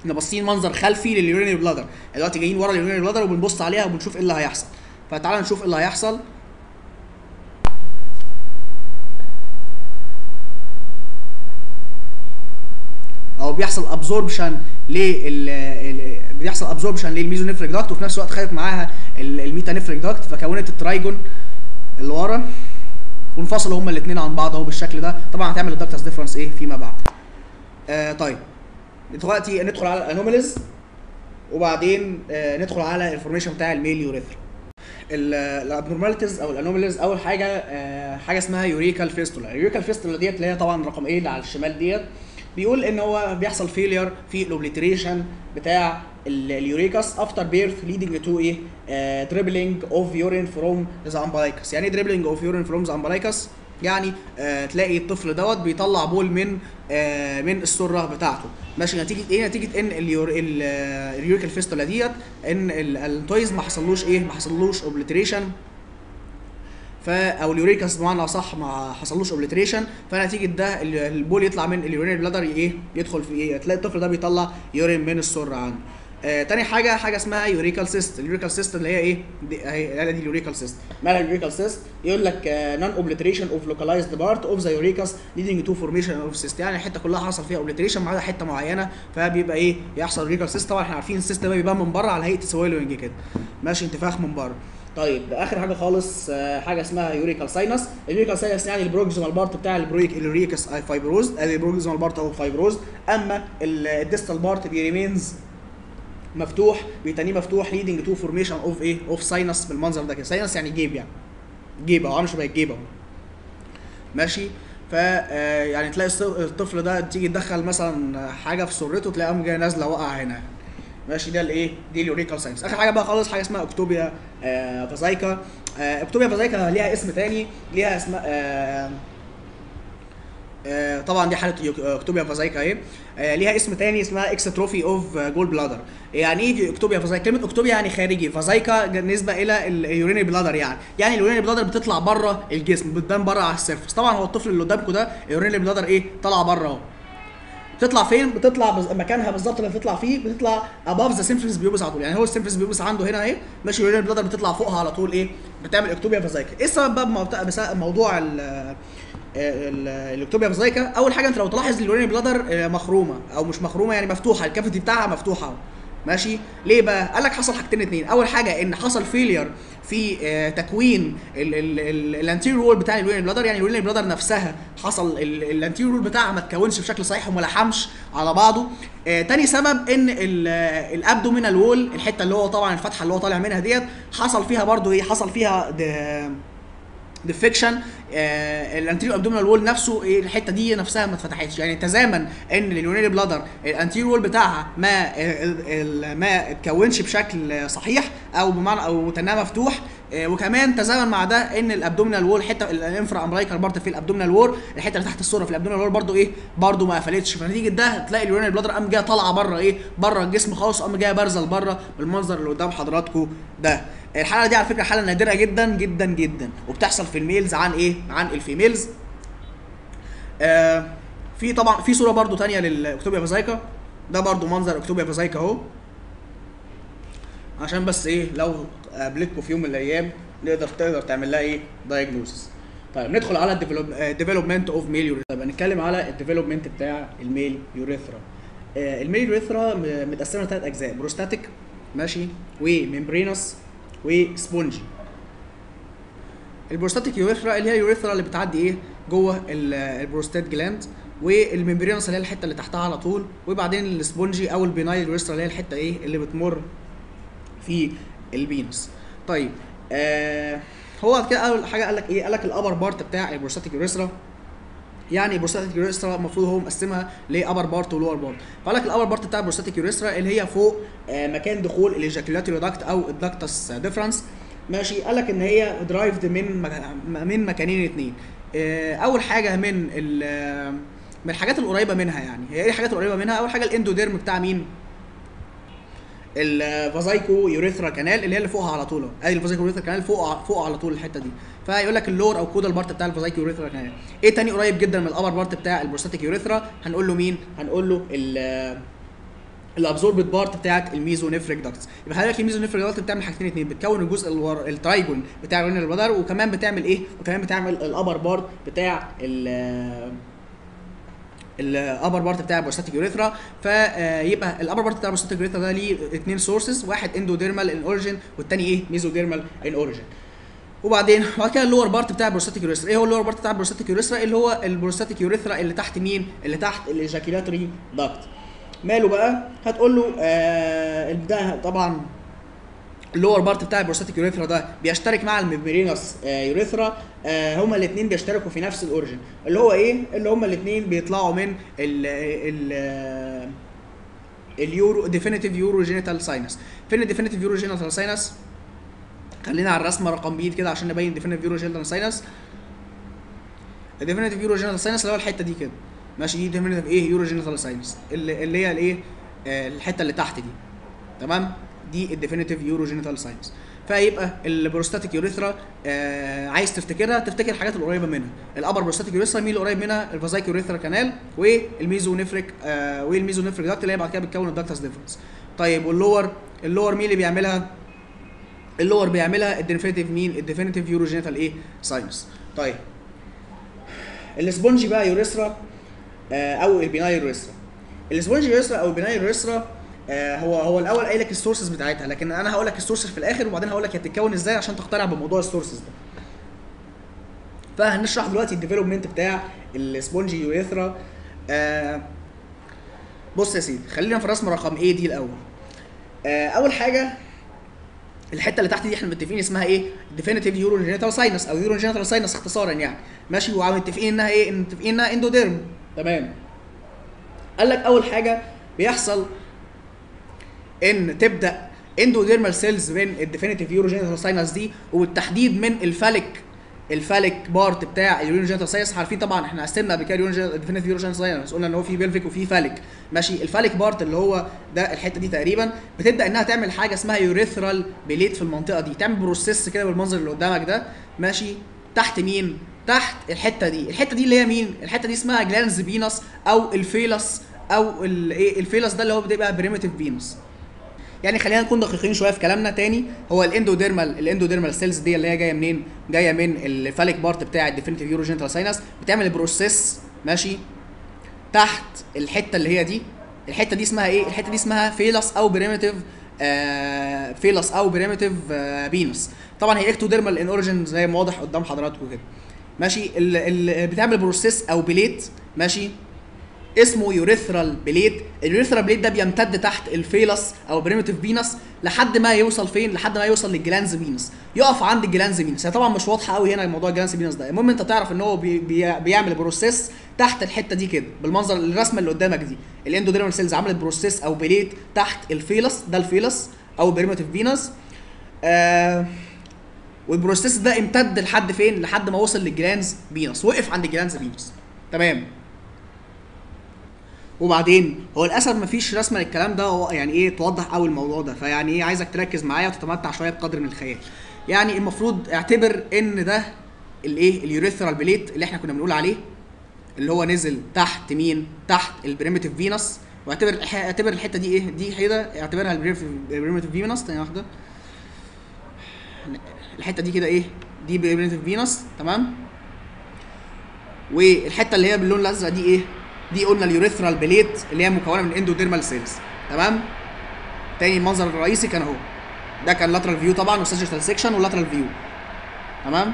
إحنا باصين منظر خلفي لل urinary bladder دلوقتي جايين ورا ال urinary bladder وبنبص عليها وبنشوف إيه اللي هيحصل. فتعالى نشوف إيه اللي هيحصل. اهو بيحصل absorption لل بيحصل absorption لل mesonephric duct وفي نفس الوقت خدت معاها ال- ال metanephric duct فكونت ال trigone اللي ورا وانفصلوا هما الاثنين عن بعض أهو بالشكل ده. طبعا هتعمل ال ductus deferens إيه فيما بعد. آه طيب. دلوقتي ندخل على ال anomalies وبعدين آه ندخل على الفورميشن بتاع الميل يوريثرا الابنورماليتيز أو الانوماليز أول حاجة آه حاجة اسمها urachal fistula. ال urachal fistula ديت اللي هي طبعا رقم إيه اللي على الشمال ديت. بيقول إن هو بيحصل failure في ال obliteration بتاع ال- ال urachus after birth leading to إيه؟ dribbling of urine from the umbilicus يعني إيه dribbling of urine from the umbilicus يعني آه تلاقي الطفل دوت بيطلع بول من آه من السرة بتاعته. ماشي نتيجة إيه؟ نتيجة إن اليور ال- ال urachal fistula ديت إن ال- allantois ما حصلوش إيه؟ ما حصلوش obliteration ف أو ال urachus بمعنى اصح ما حصلوش obliteration فنتيجه ده ال- البول يطلع من ال urine bladder إيه؟ يدخل في إيه؟ تلاقي الطفل ده بيطلع urine من السره عنده. آه تاني حاجة حاجة اسمها urachal cyst ال urachal cyst اللي هي إيه؟ دي اهي دي ال urachal cyst مالها ال urachal cyst يقول لك non obliteration of localized part of the urachus leading to formation of cyst يعني الحتة كلها حصل فيها obliteration ما عدا حتة معينة فبيبقى إيه؟ يحصل urachal cyst طبعا إحنا عارفين ال cyst ده بيبان من بره على هيئة swelling كده ماشي انتفاخ من بره. طيب آخر حاجة خالص آه، حاجة اسمها urachal sinus ال urachal sinus يعني ال proximal part بتاع البرويك ال urachus fibrosed ادي ال proximal part أو fibrosed أما ال distal part بي remains مفتوح بيتانيه مفتوح leading to formation of إيه of sinus بالمنظر ده كده. sinus يعني جيب يعني. جيب أو عامل شبه الجيب أهو. ماشي؟ ف آه، يعني تلاقي الطفل ده تيجي تدخل مثلا حاجة في سرته تلاقيه قام جاية نازلة واقعة هنا. ماشي ده الايه؟ دي ال urachal sinus. آخر حاجة بقى خالص حاجة اسمها ectopia آه vesica. آه ectopia vesica ليها اسم تاني ليها اسم آه آه، طبعا دي حالة ectopia vesica اهي. آه، ليها اسم تاني اسمها extrophy of gall bladder. يعني إيه ectopia vesica؟ كلمة ectopia يعني خارجي. vesica بالنسبة إلى ال urinary bladder يعني. يعني ال urinary bladder بتطلع بره الجسم بتبان بره على ال surface. طبعا هو الطفل اللي قدامكم ده ال urinary bladder إيه؟ طالعه بره أهو. بتطلع فين؟ بتطلع. مكانها بالظبط اللي بتطلع فيه بتطلع above the symphysis pubis على طول يعني هو ال symphysis pubis عنده هنا اهي ماشي ال urine bladder بتطلع فوقها على طول إيه؟ بتعمل ectopia vesica إيه السبب بقى موضوع ال ال- ال ectopia vesica أول حاجة أنت لو تلاحظ ال urine bladder آه، مخرومة أو مش مخرومة يعني مفتوحة ال cavity بتاعها مفتوحة ماشي؟ ليه بقى؟ قال لك حصل حاجتين اتنين. أول حاجة إن حصل failure في آه، تكوين ال anterior wall بتاع ال urine bladder يعني ال urine bladder نفسها حصل ال anterior wall بتاعها ما اتكونش بشكل صحيح وما لحمش على بعضه. آه، تاني سبب إن ال abdominal wall الحتة اللي هو طبعا الفتحة اللي هو طالع منها ديت حصل فيها برضو إيه؟ حصل فيها defect in ال anterior abdominal wall نفسه إيه الحتة دي نفسها ما اتفتحتش. يعني تزامن إن ال urinary bladder ال anterior wall بتاعها ما آه، ما اتكونش بشكل صحيح أو بمعنى أو تناه مفتوح آه، وكمان تزامن مع ده إن ال abdominal wall حتة ال infraumbilical part في ال abdominal wall الحتة اللي تحت الصرة في ال abdominal wall برضو إيه برضو ما قفلتش. فنتيجة ده تلاقي ال urinary bladder قام جاية طالعة بره إيه بره الجسم خالص قام جاية بارزه لبره بالمنظر اللي قدام حضراتكم ده. الحاله دي على فكرة حاله نادرة جدا جدا جدا. وبتحصل في ال males عن إيه؟ عن ال females. آه في طبعا في صورة برضو تانية لل ectopia vesicae ده برضو منظر ectopia vesicae أهو. عشان بس إيه لو قابلتكم في يوم من الأيام نقدر تقدر تعمل لها إيه؟ diagnosis طيب ندخل على ال development of male urethra طيب هنتكلم على ال development بتاع ال male urethra. آه ال male urethra متقسمة لثلاث أجزاء prostatic ماشي و membranous و spongy ال prostatic urethra اللي هي ال urethra اللي بتعدي إيه؟ جوه ال- ال prostate gland وال membranous اللي هي الحتة اللي تحتها على طول وبعدين ال spongy أو ال penile urethra اللي هي الحتة إيه؟ اللي بتمر في ال penis طيب آه هو كده اول حاجة قال لك إيه؟ قال لك ال upper part بتاع ال prostatic urethra يعني ال prostatic urethra المفروض هو مقسمها ل upper part و lower part فقال لك ال upper part بتاع ال prostatic urethra اللي هي فوق آه مكان دخول ال ejaculatory duct أو ال ductus deferens ماشي؟ قال لك إن هي derived من من مكانين اتنين. آه أول حاجة من ال- من الحاجات القريبة منها يعني. هي إيه الحاجات القريبة منها؟ أول حاجة ال endoderm بتاع مين؟ ال vesicourethral canal اللي هي اللي فوقها على طول. ادي ال vesicourethral canal فوق فوق على طول الحتة دي. فيقول لك ال lower أو caudal part بتاع ال vesicourethral canal. إيه تاني قريب جدا من ال upper part بتاع ال prostatic urethra؟ هنقول له مين؟ هنقول له ال ال absorbed part بتاعت ال mesonephric ducts. يبقى خلي بالك ال mesonephric duct بتعمل حاجتين اتنين. بتكون الجزء الور... ال trigone بتاع ال urinary bladder وكمان بتعمل إيه؟ وكمان بتعمل ال upper part بتاع ال الابر بارت بتاع البروستاتيك يوريثرا فيبقى الابر بارت بتاع البروستاتيك يوريثرا ده ليه اثنين sources واحد endodermal in origin والتاني إيه؟ mesodermal in origin وبعدين بعد كده ال lower part بتاع ال prostatic urethra إيه هو ال lower part بتاع ال prostatic urethra اللي هو ال prostatic urethra اللي تحت مين؟ اللي تحت ال ejaculatory duct ماله بقى؟ هتقول له آه ده طبعا ال lower part بتاع ال prostatic urethra ده بيشترك مع ال membranous آه urethra آه هما الاثنين بيشتركوا في نفس ال origin اللي هو إيه؟ اللي هما الاثنين بيطلعوا من ال ال آه، ال uro definitive urogenital sinus فين ال definitive urogenital sinus خلينا على الرسمة رقم B كده عشان نبين definitive urogenital sinus ال definitive urogenital sinus اللي هو الحتة دي كده. ماشي دي definitive إيه؟ urogenital sinus اللي, اللي هي الإيه؟ آه الحتة اللي تحت دي. تمام؟ دي ال definitive urogenital sinus فيبقى ال prostatic urethra آه عايز تفتكرها تفتكر الحاجات القريبه منها. ال upper prostatic urethra مين القريب منها؟ ال vesicourethral canal وال mesonephric آه وال mesonephric duct اللي هي بعد كده بتكون ال ductus deferens طيب وال lower ال lower مين اللي بيعملها؟ ال lower بيعملها ال definitive مين ال definitive urogenital إيه؟ sinus طيب. ال spongy بقى urethra آه أو ال penile urethra ال spongy urethra أو ال penile urethra آه هو هو الأول قايل لك ال sources بتاعتها لكن أنا هقول لك ال sources في الآخر وبعدين هقول لك هي بتتكون إزاي عشان تقتنع بموضوع ال sources ده. فهنشرح دلوقتي ال development بتاع ال spongy urethra آه بص يا سيدي خلينا في الرسمه رقم A دي الأول. آه أول حاجة الحتة اللي تحت دي إحنا متفقين اسمها إيه؟ definitive uro sinus أو uro sinus اختصارا يعني. ماشي ومتفقين إنها إيه؟ متفقين إنها endoderm تمام. قال لك أول حاجة بيحصل إن تبدأ endodermal cells من ال definitive urogenital sinus دي وبالتحديد من ال phallic ال phallic part بتاع ال urogenital sinus عارفين طبعا إحنا قسمنا قبل كده ال definitive urogenital sinus قلنا إن هو في pelvic وفي phallic ماشي ال phallic part اللي هو ده الحتة دي تقريبا. بتبدأ إنها تعمل حاجة اسمها urethral plate في المنطقة دي. تعمل process كده بالمنظر اللي قدامك ده. ماشي تحت مين؟ تحت الحتة دي. الحتة دي اللي هي مين؟ الحتة دي اسمها glans penis أو ال phallus أو الايه ال phallus ده اللي هو بتبقى primitive penis يعني خلينا نكون دقيقين شوية في كلامنا تاني. هو ال endodermal ال endodermal cells دي اللي هي جاية منين؟ جاية من ال phallic part بتاع ال definitive urogenital sinus بتعمل process ماشي تحت الحتة اللي هي دي. الحتة دي اسمها إيه؟ الحتة دي اسمها phallus أو primitive آه phallus أو primitive آه penis طبعا هي ectodermal in origin زي ما واضح قدام حضراتكم كده. ماشي ال ال بتعمل process أو plate ماشي اسمه urethral plate ال urethral plate ده بيمتد تحت ال phallus أو primitive penis لحد ما يوصل فين؟ لحد ما يوصل لل glans penis يقف عند ال glans penis هي طبعا مش واضحة قوي هنا موضوع ال glans penis ده. المهم أنت تعرف إن هو بي بي بيعمل process تحت الحتة دي كده بالمنظر الرسمة اللي قدامك دي. ال endodermal cells عملت process أو plate تحت ال phallus ده ال phallus أو primitive penis آه وال process ده امتد لحد فين؟ لحد ما وصل لل glans penis وقف عند ال glans penis تمام. وبعدين هو للأسف مفيش رسمه للكلام ده هو يعني إيه توضح قوي الموضوع ده. فيعني إيه عايزك تركز معايا وتتمتع شوية بقدر من الخيال. يعني المفروض اعتبر إن ده الإيه ال urethral plate اللي إحنا كنا بنقول عليه اللي هو نزل تحت مين؟ تحت ال primitive penis واعتبر اعتبر الحتة دي إيه دي كده اعتبرها ال primitive penis ثانية واحدة؟ الحتة دي كده إيه دي primitive penis تمام؟ والحتة اللي هي باللون الأزرق دي إيه؟ دي قلنا ال urethral plate اللي هي مكونة من endodermal cells تمام؟ تاني المنظر الرئيسي كان اهو ده كان lateral view طبعا و sagittal section و lateral view تمام؟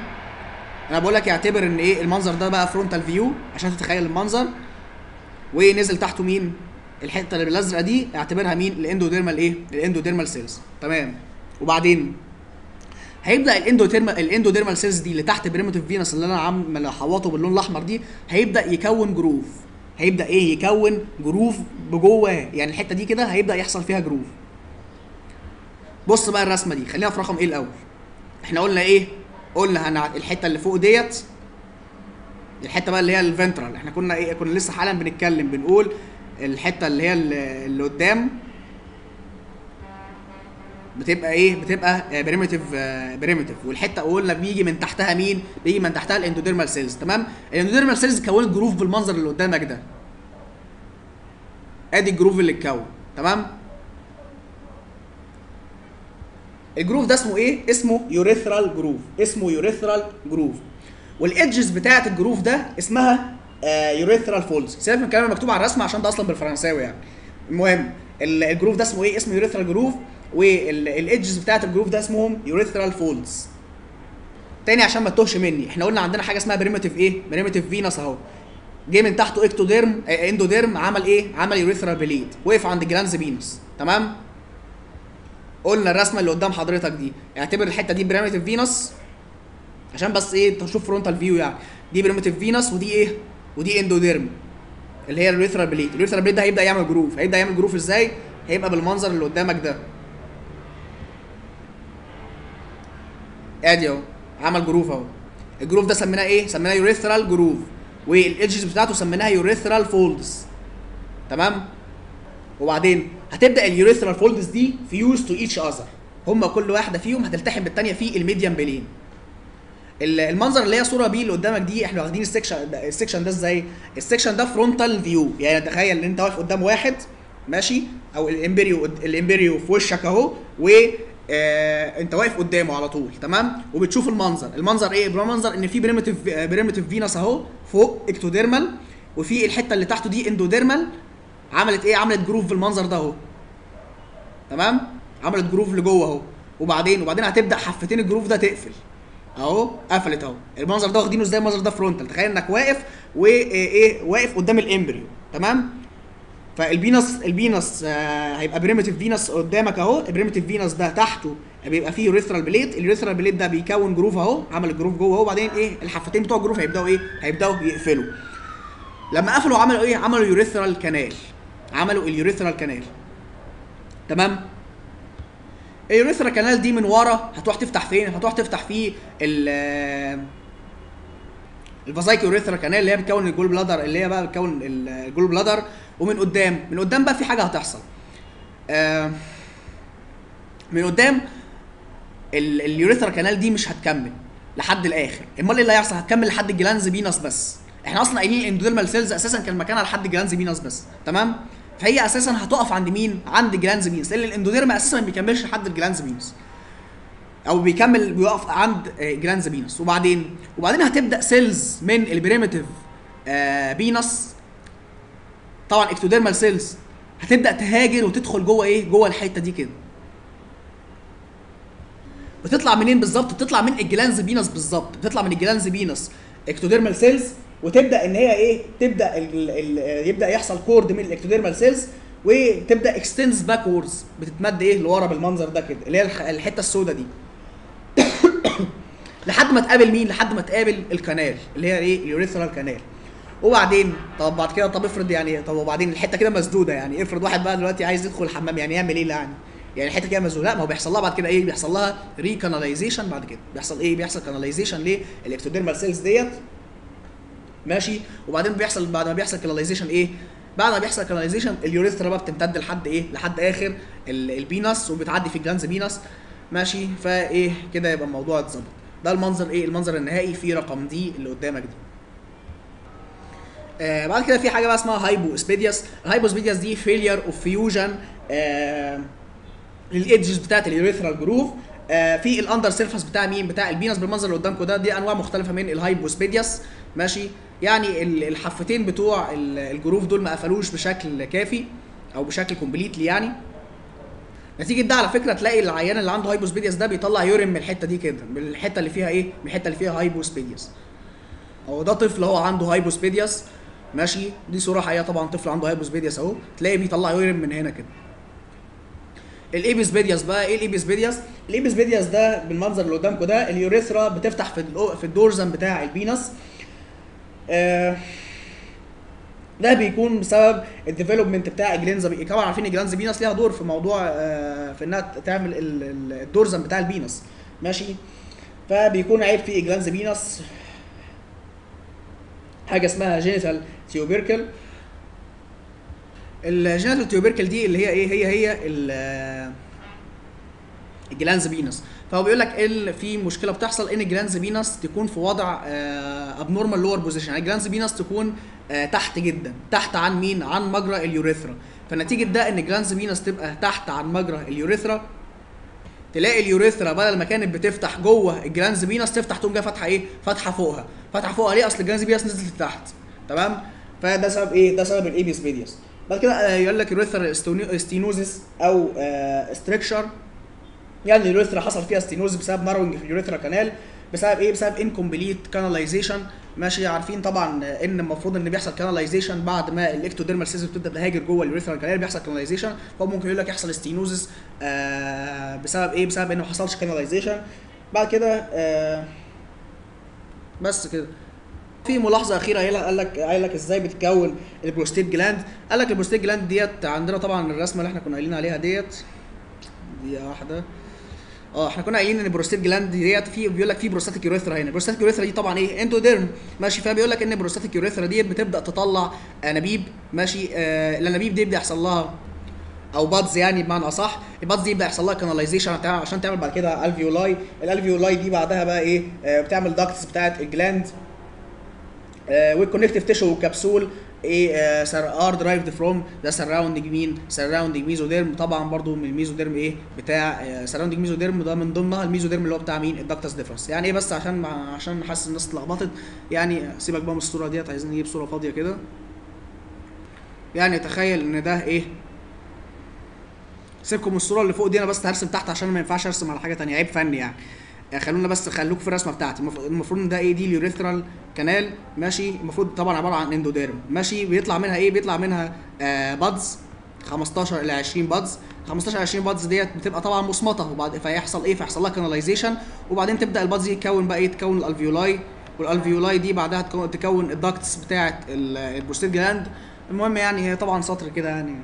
أنا بقول لك اعتبر إن إيه المنظر ده بقى frontal view عشان تتخيل المنظر. ونزل تحته مين؟ الحتة اللي بالأزرق دي اعتبرها مين؟ ال endodermal إيه؟ ال endodermal cells تمام؟ وبعدين هيبدأ ال endodermal ال endodermal cells دي اللي تحت primitive penis اللي أنا عم حواطه باللون الأحمر دي هيبدأ يكون groove هيبدأ إيه؟ يكون groove بجواه يعني الحتة دي كده هيبدأ يحصل فيها groove. بص بقى الرسمة دي خلينا في رقم إيه الأول؟ إحنا قلنا إيه؟ قلنا هنع... الحتة اللي فوق ديت الحتة بقى اللي هي ال ventral. إحنا كنا إيه؟ كنا لسه حالا بنتكلم بنقول الحتة اللي هي اللي قدام بتبقى إيه بتبقى primitive primitive والحتة قلنا بيجي من تحتها مين؟ بيجي من تحتها ال endodermal cells تمام؟ ال endodermal cells كونت groove بالمنظر اللي قدامك ده. ادي ال groove اللي اتكون تمام؟ ال groove ده اسمه إيه؟ اسمه urethral groove اسمه urethral groove وال edges بتاعة ال groove ده اسمها urethral folds سيبك من الكلام المكتوب على الرسم عشان ده أصلا بالفرنساوي يعني. المهم ال- ال groove ده اسمه إيه؟ اسمه urethral groove وال edges بتاعت ال groove ده اسمهم urethral folds تاني عشان ما تتوهش مني إحنا قلنا عندنا حاجة اسمها primitive إيه؟ primitive penis اهو. جه من تحته ectoderm آه، endoderm عمل إيه؟ عمل urethral plate وقف عند glans penis تمام؟ قلنا الرسمة اللي قدام حضرتك دي. اعتبر الحتة دي primitive penis عشان بس إيه؟ تشوف frontal view يعني. دي primitive penis ودي إيه؟ ودي endoderm اللي هي ال urethral plate ال urethral plate ده هيبدأ يعمل groove. هيبدأ يعمل groove إزاي؟ هيبقى بالمنظر اللي قدامك ده. ادي أهو عمل groove أهو. ال groove ده سميناه إيه؟ سميناه urethral groove وال edges بتاعته سميناها urethral folds تمام؟ وبعدين هتبدأ ال urethral folds دي fuse to each other هما كل واحدة فيهم هتلتحم بالثانيه في ال median plane. ال- المنظر اللي هي صورة B اللي قدامك دي إحنا واخدين ال section ال section ده إزاي؟ ال section ده frontal view يعني تخيل إن أنت واقف قدام واحد ماشي؟ أو ال embryo ال embryo في وشك أهو آه انت واقف قدامه على طول تمام؟ وبتشوف المنظر. المنظر إيه؟ المنظر ان في primitive primitive penis اهو فوق ectodermal وفي الحتة اللي تحته دي endodermal عملت إيه؟ عملت groove بالمنظر ده اهو. تمام؟ عملت groove لجوه اهو. وبعدين وبعدين هتبدأ حفتين ال groove ده تقفل. اهو قفلت اهو. المنظر ده واخدينه إزاي؟ المنظر ده frontal تخيل انك واقف وايه إيه؟ واقف قدام ال embryo تمام؟ فال penis ال penis آه هيبقى primitive penis قدامك اهو. ال primitive penis ده تحته بيبقى فيه urethral plate ال urethral plate ده بيكون groove اهو عمل ال groove جوه اهو. وبعدين إيه الحفتين بتوع ال groove هيبدأوا إيه هيبدأوا يقفلوا. لما قفلوا عملوا إيه عملوا urethral canal عملوا ال urethral canal تمام؟ ال urethral canal دي من ورا هتروح تفتح فين؟ هتروح تفتح في ال الفازايك يوريثرا كانال اللي هي بتكون الجول بلادر اللي هي بقى بتكون ال- الجول بلادر ومن قدام من قدام بقى في حاجة هتحصل. آه، من قدام ال- اليوريثرا كانال دي مش هتكمل لحد الآخر. امال إيه اللي هيحصل؟ هتكمل لحد الجلانز بينس بس. إحنا أصلا قايلين الاندوديرمال سيلز أساسا كان مكانها لحد الجلانز بينس بس. تمام؟ فهي أساسا هتقف عند مين؟ عند جلانز بينس لأن الاندوديرم أساسا ما بيكملش لحد الجلانز بينس أو بيكمل بيقف عند آه، glans penis وبعدين؟ وبعدين هتبدأ cells من ال primitive آه، penis طبعا ectodermal cells هتبدأ تهاجر وتدخل جوه إيه؟ جوه الحتة دي كده. بتطلع منين بالظبط؟ بتطلع من ال glans penis بالظبط. بتطلع من ال glans penis. ectodermal cells وتبدأ إن هي إيه؟ تبدأ ال ال يبدأ يحصل cord من ال ectodermal cells وتبدأ extends backwards بتتمد إيه؟ لورا بالمنظر ده كده اللي هي الح- الحتة السوداء دي. لحد ما تقابل مين؟ لحد ما تقابل ال canal اللي هي إيه؟ ال urethral canal وبعدين طب بعد كده طب افرض يعني طب وبعدين الحتة كده مسدودة يعني افرض واحد بقى دلوقتي عايز يدخل الحمام يعني يعمل إيه يعني؟ يعني الحتة كده مسدودة لا ما هو بيحصل لها بعد كده إيه؟ بيحصل لها recanalization بعد كده. بيحصل إيه؟ بيحصل canalization لل ectodermal cells ديت. ماشي؟ وبعدين بيحصل بعد ما بيحصل canalization إيه؟ بعد ما بيحصل canalization ال urethra بقى بتمتد لحد إيه؟ لحد آخر ال- ال penis وبتعدي في ال glans penis ماشي؟ فايه؟ كده يبقى الموضوع اتظبط. ده المنظر إيه؟ المنظر النهائي في رقم دي اللي قدامك دي. آه بعد كده في حاجة بقى اسمها hypospadias ال hypospadias دي failure of fusion لل edges بتاعت ال urethral groove آه في ال under surface بتاع مين؟ بتاع ال penis بالمنظر اللي قدامكم ده دي أنواع مختلفة من ال hypospadias ماشي؟ يعني ال- الحفتين بتوع ال- ال groove دول ما قفلوش بشكل كافي أو بشكل completely يعني. نتيجة ده على فكرة تلاقي العيان اللي عنده hypospadias ده بيطلع urine من الحتة دي كده من الحتة اللي فيها إيه؟ من الحتة اللي فيها hypospadias هو ده طفل هو عنده hypospadias ماشي؟ دي صورة حقيقية طبعا طفل عنده hypospadias أهو. تلاقي بيطلع urine من هنا كده. ال epispadias بقى إيه ال epispadias ال epispadias ده بالمنظر اللي قدامكم ده ال urethra بتفتح في في ال dorsum بتاع ال penis. آه ده بيكون بسبب ال development بتاع ال glans طبعا عارفين ال glans penis ليها دور في موضوع آه في إنها تعمل ال- ال- ال dorsum بتاع ال penis. ماشي؟ فبيكون عيب في ال glans penis. حاجة اسمها genital tubercle ال genital tubercle دي اللي هي إيه؟ هي هي ال- ال glans penis فهو بيقول لك في مشكلة بتحصل إن ال glans penis تكون في وضع abnormal lower position يعني ال glans penis تكون آه، تحت جدا. تحت عن مين؟ عن مجرى ال urethra. فنتيجة ده إن ال glans penis تبقى تحت عن مجرى ال urethra تلاقي ال urethra بدل ما كانت بتفتح جوه ال glans penis تفتح تقوم جاية فاتحة إيه؟ فاتحة فوقها. فاتحة فوقها ليه؟ أصل ال glans penis نزلت لتحت. تمام؟ فده سبب إيه؟ ده سبب ال epispadias بعد كده آه، يقول لك urethral stenosis أو stricture يعني ال urethra حصل فيها stenosis بسبب narrowing في ال urethral canal. بسبب إيه؟ بسبب incomplete canalization ماشي عارفين طبعا إن المفروض إن بيحصل canalization بعد ما ال ectodermal cells بتبدأ تهاجر جوه ال urethral canal بيحصل canalization فهو ممكن يقول لك يحصل stenosis آه بسبب إيه؟ بسبب إنه ما حصلش canalization بعد كده آه بس كده. في ملاحظة أخيرة قال قال لك قال لك إزاي بتتكون ال prostate gland قال لك ال prostate gland ديت عندنا طبعا الرسمة اللي إحنا كنا قايلين عليها ديت دقيقه واحدة. آه إحنا كنا قايلين إن ال prostate gland ديت في بيقول لك في prostatic urethra هنا. ال prostatic urethra دي طبعا إيه؟ endoderm ماشي. فبيقول لك إن ال prostatic urethra ديت بتبدأ تطلع أنابيب. ماشي. آه الأنابيب دي يبدا يحصل لها أو buds يعني بمعنى أصح. ال buds دي يبدا يحصل لها canalization عشان تعمل بعد كده alveoli ال alveoli دي بعدها بقى إيه؟ آه بتعمل ducts بتاعت ال gland. آه وال connective tissue capsule إيه are derived from the surrounding مين surrounding mesoderm طبعا برضو من ال mesoderm إيه بتاع surrounding mesoderm ده من ضمنها ال mesoderm اللي هو بتاع مين؟ ال ductus deferens يعني إيه بس عشان عشان حاسس الناس اتلخبطت. يعني سيبك بقى من الصورة ديت عايزين نجيب صورة فاضية كده. يعني تخيل ان ده إيه سيبكم من الصورة اللي فوق دي أنا بس هرسم تحت عشان ما ينفعش ارسم على حاجة تانية. عيب فني يعني. يعني خلونا بس خلوك في الرسمة بتاعتي. المف- المفروض إن ده إيه؟ دي ال urethral canal ماشي؟ المفروض طبعا عبارة عن endoderm. ماشي؟ بيطلع منها إيه؟ بيطلع منها آه buds 15 إلى 20 buds 15 20 buds ديت بتبقى طبعا مصمطه وبعد فيحصل إيه؟ فيحصل لها canalization وبعدين تبدأ ال buds دي تكون بقى إيه؟ تكون ال alveoli وال alveoli دي بعدها تكون, ال ducts بتاعه ال- ال prostate gland. المهم يعني هي طبعا سطر كده يعني.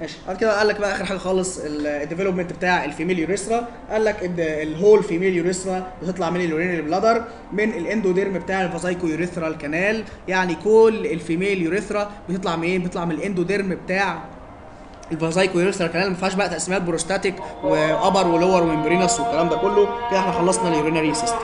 ماشي. بعد كده قال لك بقى آخر حاجة خالص ال development بتاع ال female urethra قال لك ال whole female urethra بتطلع من ال urinary bladder من ال endoderm بتاع ال vesicourethral canal يعني كل ال female urethra بتطلع من إيه؟ بتطلع من ال endoderm بتاع ال vesicourethral canal ما فيهاش بقى تقسيمات prostatic و upper و lower و membranous والكلام ده كله. كده إحنا خلصنا ال urinary system